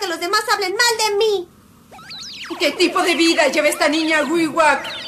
que los demás hablen mal de mí. ¿Qué tipo de vida lleva esta niña Wiwak?